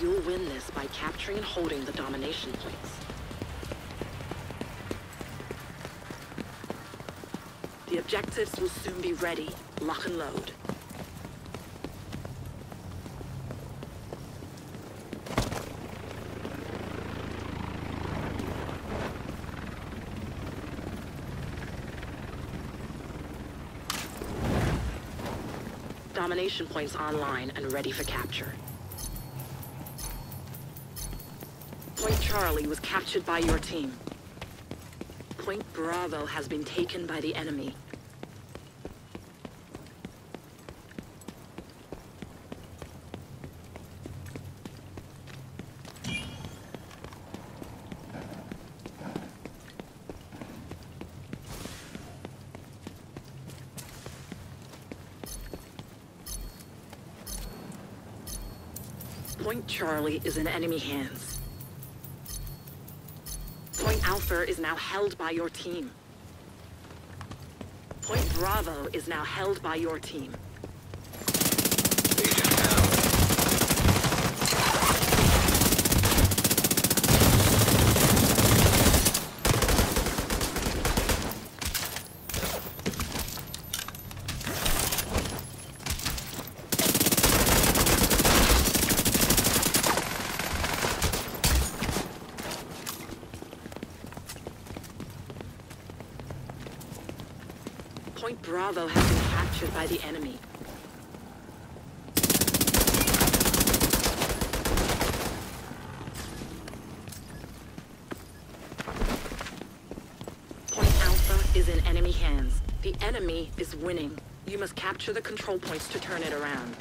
You'll win this by capturing and holding the domination points. The objectives will soon be ready. Lock and load. Domination points online and ready for capture. Point Charlie was captured by your team. Point Bravo has been taken by the enemy. Point Charlie is in enemy hands. Alpha is now held by your team. Point Bravo is now held by your team. Agent down. Point Bravo has been captured by the enemy. Point Alpha is in enemy hands. The enemy is winning. You must capture the control points to turn it around.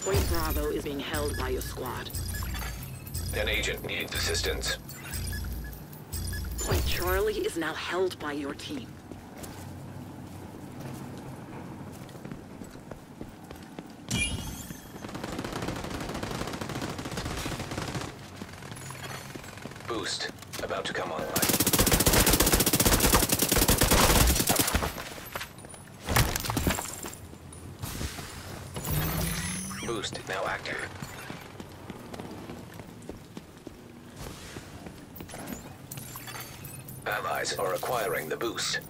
Point Bravo is being held by your squad. An agent needs assistance. Point Charlie is now held by your team. Boost about to come online. Boost now active. Allies are acquiring the boost.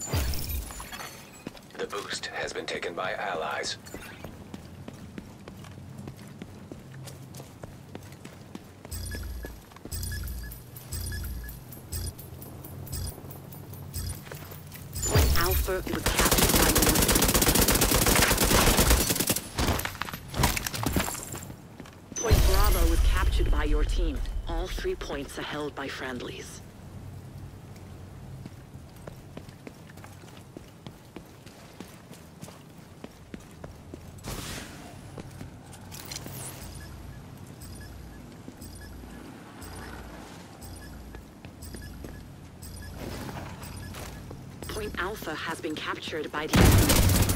The boost has been taken by allies. Your. Point Bravo was captured by your team. All three points are held by friendlies. Point Alpha has been captured by the enemy.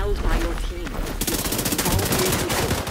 Held by your team. Team all.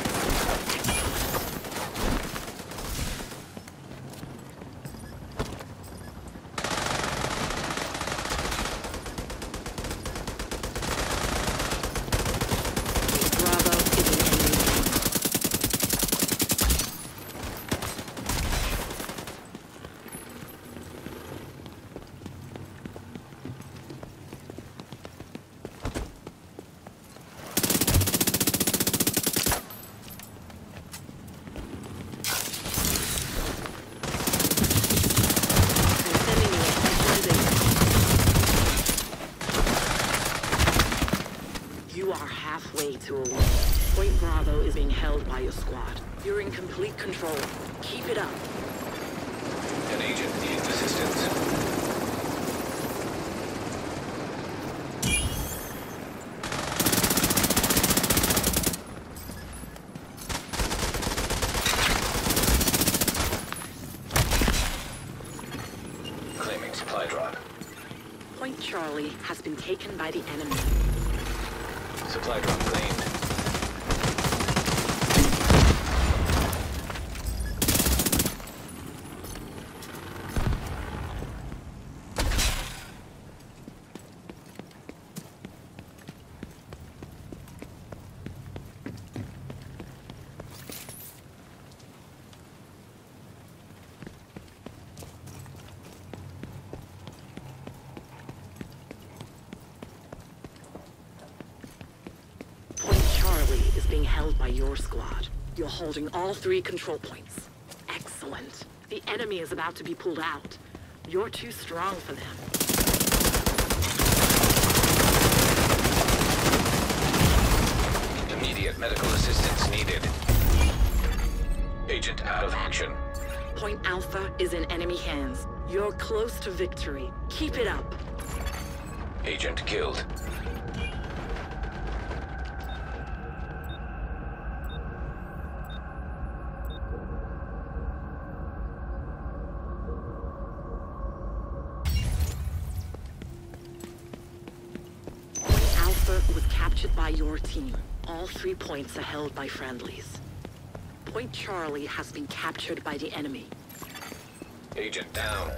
is being held by your squad. You're in complete control. Keep it up. An agent needs assistance. Claiming supply drop. Point Charlie has been taken by the enemy. Supply drop claimed. Held by your squad. You're holding all three control points. Excellent. The enemy is about to be pulled out. You're too strong for them. Immediate medical assistance needed. Agent out of action. Point Alpha is in enemy hands. You're close to victory. Keep it up. Agent killed. Captured by your team. All three points are held by friendlies. Point Charlie has been captured by the enemy. Agent down.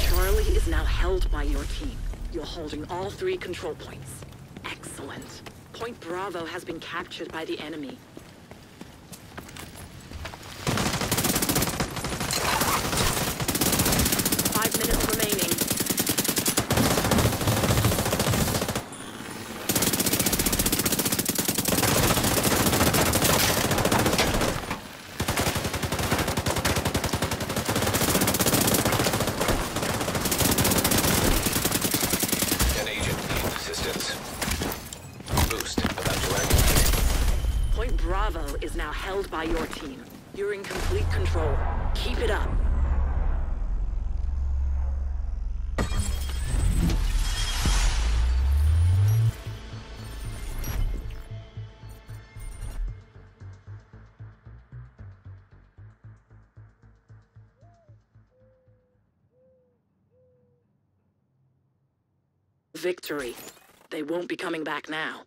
Charlie is now held by your team. You're holding all three control points. Excellent. Point Bravo has been captured by the enemy. Five minutes remaining. An agent needs assistance. Boost about to activate. Point Bravo is now held by your team. Control. Keep it up. Victory. They won't be coming back now.